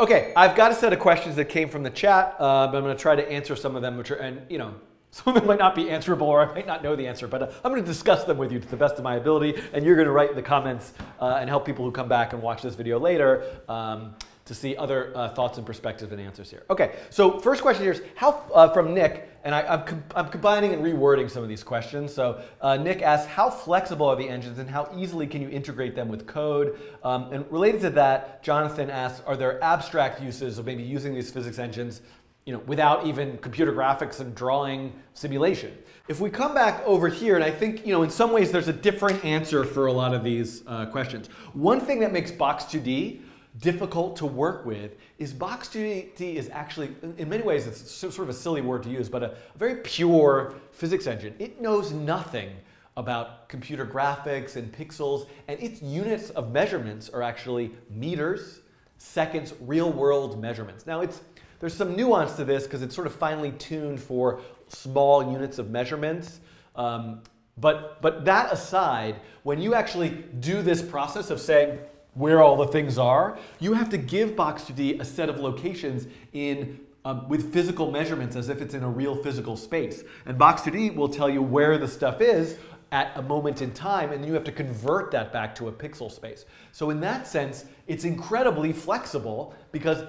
Okay, I've got a set of questions that came from the chat, uh, but I'm going to try to answer some of them, which are, and you know, some of them might not be answerable or I might not know the answer, but uh, I'm going to discuss them with you to the best of my ability, and you're going to write in the comments uh, and help people who come back and watch this video later um, to see other uh, thoughts and perspectives and answers here. Okay, so first question here is how uh, from Nick, and I, am com I'm combining and rewording some of these questions. So uh, Nick asks, how flexible are the engines and how easily can you integrate them with code? Um, and related to that, Jonathan asks, are there abstract uses of maybe using these physics engines you know, without even computer graphics and drawing simulation. If we come back over here, and I think, you know, in some ways there's a different answer for a lot of these uh, questions. One thing that makes Box2D difficult to work with is Box2D is actually, in many ways, it's sort of a silly word to use, but a, a very pure physics engine. It knows nothing about computer graphics and pixels, and its units of measurements are actually meters, seconds, real world measurements. Now, it's there's some nuance to this because it's sort of finely tuned for small units of measurements. Um, but, but that aside, when you actually do this process of saying where all the things are, you have to give Box2D a set of locations in um, with physical measurements as if it's in a real physical space. And Box2D will tell you where the stuff is at a moment in time, and you have to convert that back to a pixel space. So in that sense, it's incredibly flexible because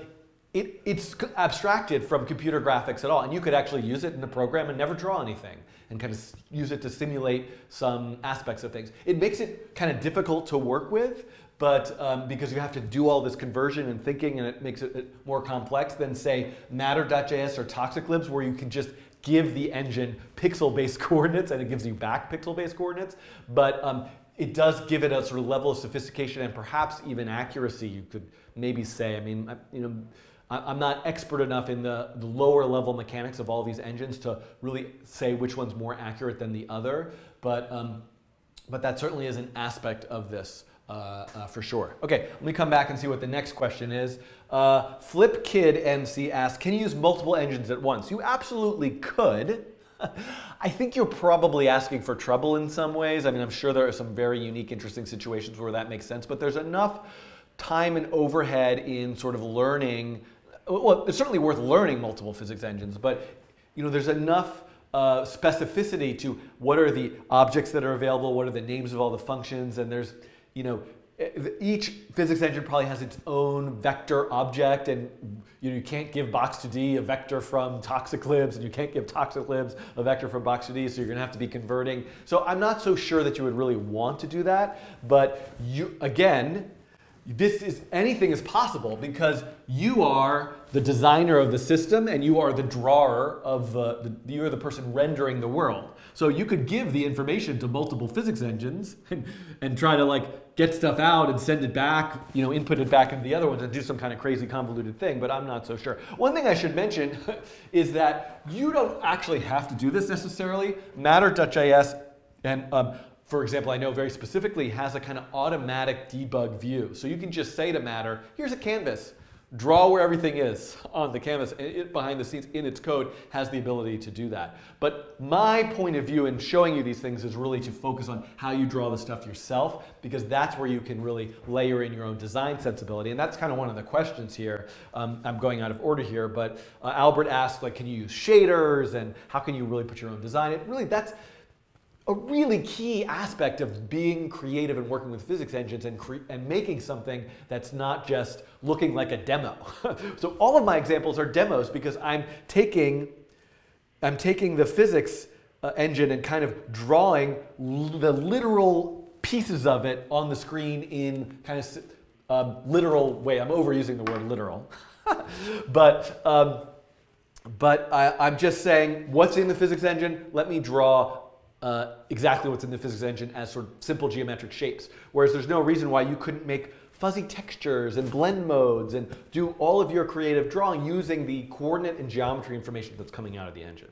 it, it's abstracted from computer graphics at all. And you could actually use it in the program and never draw anything and kind of use it to simulate some aspects of things. It makes it kind of difficult to work with, but um, because you have to do all this conversion and thinking and it makes it more complex than say matter.js or toxiclibs where you can just give the engine pixel-based coordinates and it gives you back pixel-based coordinates. But um, it does give it a sort of level of sophistication and perhaps even accuracy, you could maybe say. I mean, you know, I'm not expert enough in the, the, lower level mechanics of all these engines to really say which one's more accurate than the other, but, um, but that certainly is an aspect of this uh, uh, for sure. Okay, let me come back and see what the next question is. Uh, Flip Kid MC asks, can you use multiple engines at once? You absolutely could. I think you're probably asking for trouble in some ways. I mean, I'm sure there are some very unique, interesting situations where that makes sense, but there's enough time and overhead in sort of learning well, it's certainly worth learning multiple physics engines, but you know, there's enough uh, specificity to what are the objects that are available, what are the names of all the functions, and there's, you know, eh, each physics engine probably has its own vector object, and you, know, you can't give Box2D a vector from Toxiclibs, and you can't give Toxiclibs a vector from Box2D, so you're to have to be converting. So I'm not so sure that you would really want to do that, but you again, this is anything is possible because you are the designer of the system and you are the drawer of the, the, you're the person rendering the world. So you could give the information to multiple physics engines and, and try to like get stuff out and send it back you know input it back into the other ones and do some kind of crazy convoluted thing but i'm not so sure. One thing i should mention is that you don't actually have to do this necessarily. Matter.js and um, for example, I know very specifically has a kind of automatic debug view. So you can just say to Matter, here's a canvas. Draw where everything is on the canvas. It, behind the scenes in its code has the ability to do that. But my point of view in showing you these things is really to focus on how you draw the stuff yourself because that's where you can really layer in your own design sensibility. And that's kind of one of the questions here. Um, I'm going out of order here, but uh, Albert asked, like, can you use shaders and how can you really put your own design? It really, that's, a really key aspect of being creative and working with physics engines and, and making something that's not just looking like a demo. so all of my examples are demos because I'm taking, I'm taking the physics uh, engine and kind of drawing the literal pieces of it on the screen in kind of um, literal way. I'm overusing the word literal. but um, but I, am just saying, what's in the physics engine? Let me draw uh, exactly what's in the physics engine as sort of simple geometric shapes. Whereas there's no reason why you couldn't make fuzzy textures and blend modes and do all of your creative drawing using the coordinate and geometry information that's coming out of the engine.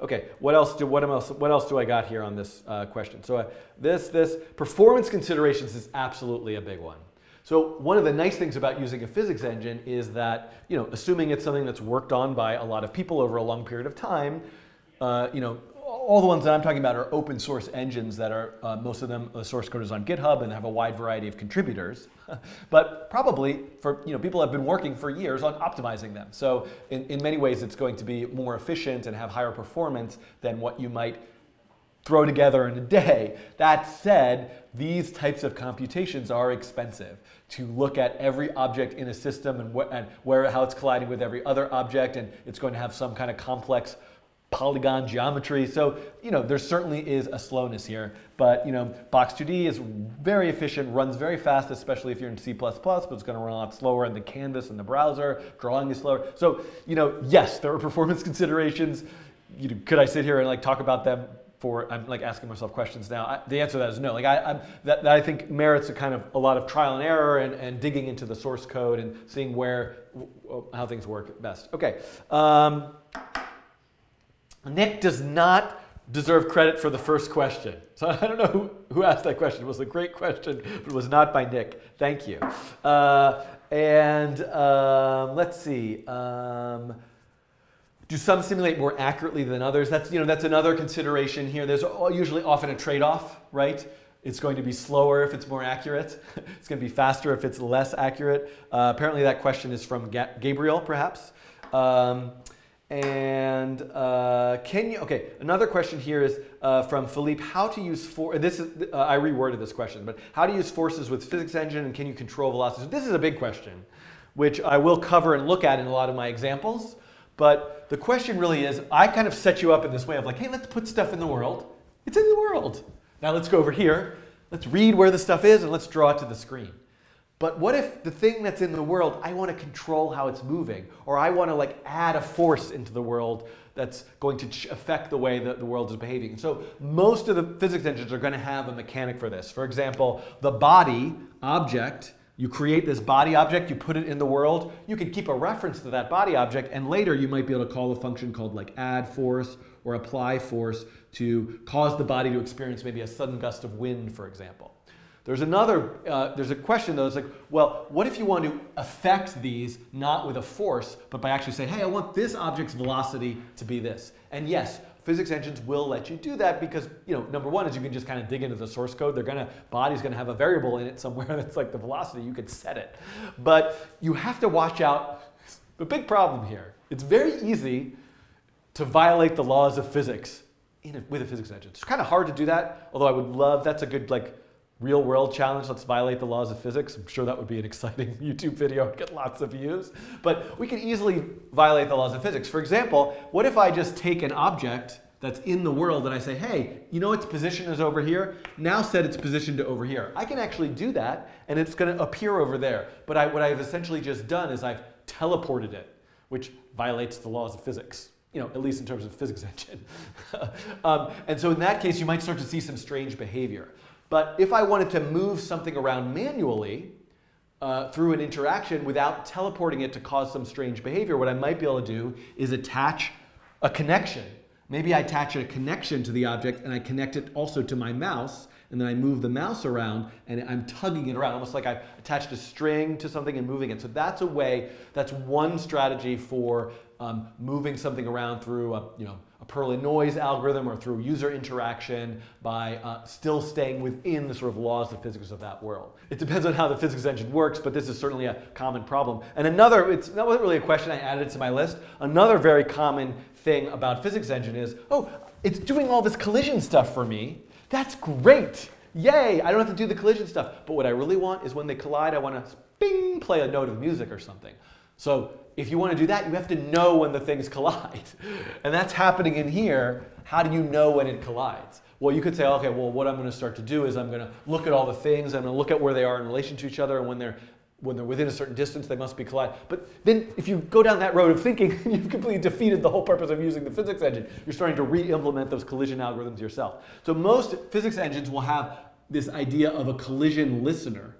Okay, what else do what else what else do I got here on this uh, question? So uh, this this performance considerations is absolutely a big one. So one of the nice things about using a physics engine is that you know assuming it's something that's worked on by a lot of people over a long period of time, uh, you know all the ones that I'm talking about are open source engines that are, uh, most of them, the source code is on GitHub and have a wide variety of contributors. but probably for, you know, people have been working for years on optimizing them. So in, in many ways, it's going to be more efficient and have higher performance than what you might throw together in a day. That said, these types of computations are expensive. To look at every object in a system and, wh and where, how it's colliding with every other object, and it's going to have some kind of complex polygon geometry. So, you know, there certainly is a slowness here, but, you know, Box2D is very efficient, runs very fast, especially if you're in C++, but it's going to run a lot slower in the canvas and the browser. Drawing is slower. So, you know, yes, there are performance considerations. You know, could I sit here and like talk about them for, I'm like asking myself questions now. I, the answer to that is no. Like I, I'm, that, that I think merits a kind of a lot of trial and error and, and digging into the source code and seeing where, how things work best. Okay. Um, Nick does not deserve credit for the first question. So I don't know who, who asked that question. It was a great question, but it was not by Nick. Thank you. Uh, and um, let's see. Um, do some simulate more accurately than others? That's, you know, that's another consideration here. There's usually often a trade-off, right? It's going to be slower if it's more accurate. it's going to be faster if it's less accurate. Uh, apparently that question is from Ga Gabriel, perhaps. Um, and uh, can you, okay, another question here is uh, from Philippe, how to use, for, this is, uh, I reworded this question, but how to use forces with physics engine and can you control velocity? So this is a big question, which I will cover and look at in a lot of my examples. But the question really is, I kind of set you up in this way of like, hey, let's put stuff in the world. It's in the world. Now let's go over here. Let's read where the stuff is and let's draw it to the screen. But what if the thing that's in the world, I want to control how it's moving, or I want to like add a force into the world that's going to affect the way that the world is behaving. So most of the physics engines are going to have a mechanic for this. For example, the body object, you create this body object, you put it in the world, you can keep a reference to that body object, and later you might be able to call a function called like add force or apply force to cause the body to experience maybe a sudden gust of wind, for example. There's another, uh, there's a question though, it's like, well, what if you want to affect these not with a force, but by actually saying, hey, I want this object's velocity to be this. And yes, physics engines will let you do that because, you know, number one is you can just kind of dig into the source code. They're gonna, body's gonna have a variable in it somewhere that's like the velocity, you could set it. But you have to watch out, the big problem here, it's very easy to violate the laws of physics a, with a physics engine. It's kind of hard to do that, although I would love, that's a good like real world challenge, let's violate the laws of physics. I'm sure that would be an exciting YouTube video get lots of views. But we can easily violate the laws of physics. For example, what if I just take an object that's in the world and I say, hey, you know its position is over here? Now set its position to over here. I can actually do that and it's going to appear over there. But I, what I've essentially just done is I've teleported it, which violates the laws of physics you know, at least in terms of physics engine. um, and so in that case, you might start to see some strange behavior. But if I wanted to move something around manually uh, through an interaction without teleporting it to cause some strange behavior, what I might be able to do is attach a connection. Maybe I attach a connection to the object and I connect it also to my mouse and then I move the mouse around and I'm tugging it around, almost like I've attached a string to something and moving it. So that's a way, that's one strategy for um, moving something around through a, you know, a Perlin noise algorithm or through user interaction by uh, still staying within the sort of laws of physics of that world. It depends on how the physics engine works, but this is certainly a common problem. And another, it's, that wasn't really a question I added to my list. Another very common thing about physics engine is, oh, it's doing all this collision stuff for me. That's great. Yay, I don't have to do the collision stuff. But what I really want is when they collide, I want to bing, play a note of music or something. So if you want to do that, you have to know when the things collide. And that's happening in here. How do you know when it collides? Well, you could say, okay, well, what I'm going to start to do is I'm going to look at all the things. I'm going to look at where they are in relation to each other. And when they're, when they're within a certain distance, they must be colliding. But then if you go down that road of thinking, you've completely defeated the whole purpose of using the physics engine. You're starting to re-implement those collision algorithms yourself. So most physics engines will have this idea of a collision listener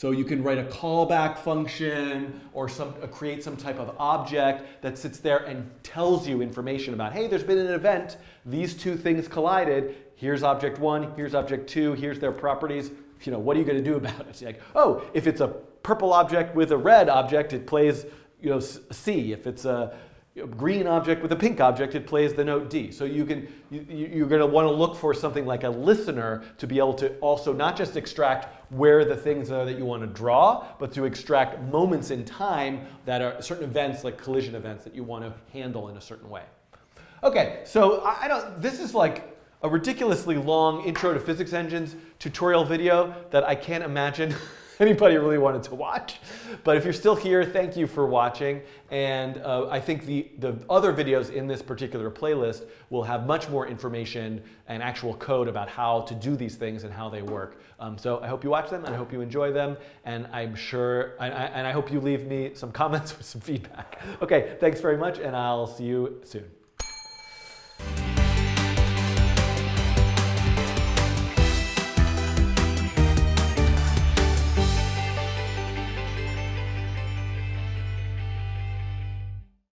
so you can write a callback function or some, uh, create some type of object that sits there and tells you information about, hey, there's been an event, these two things collided, here's object one, here's object two, here's their properties, you know, what are you gonna do about it? Like, oh, if it's a purple object with a red object, it plays, you know, C. If it's a green object with a pink object, it plays the note D. So you can, you, you're going to want to look for something like a listener to be able to also not just extract where the things are that you want to draw, but to extract moments in time that are certain events like collision events that you want to handle in a certain way. Okay, so I don't, this is like a ridiculously long intro to physics engines tutorial video that I can't imagine anybody really wanted to watch. But if you're still here, thank you for watching. And uh, I think the, the other videos in this particular playlist will have much more information and actual code about how to do these things and how they work. Um, so I hope you watch them and I hope you enjoy them. And I'm sure, and I, and I hope you leave me some comments with some feedback. Okay, thanks very much and I'll see you soon.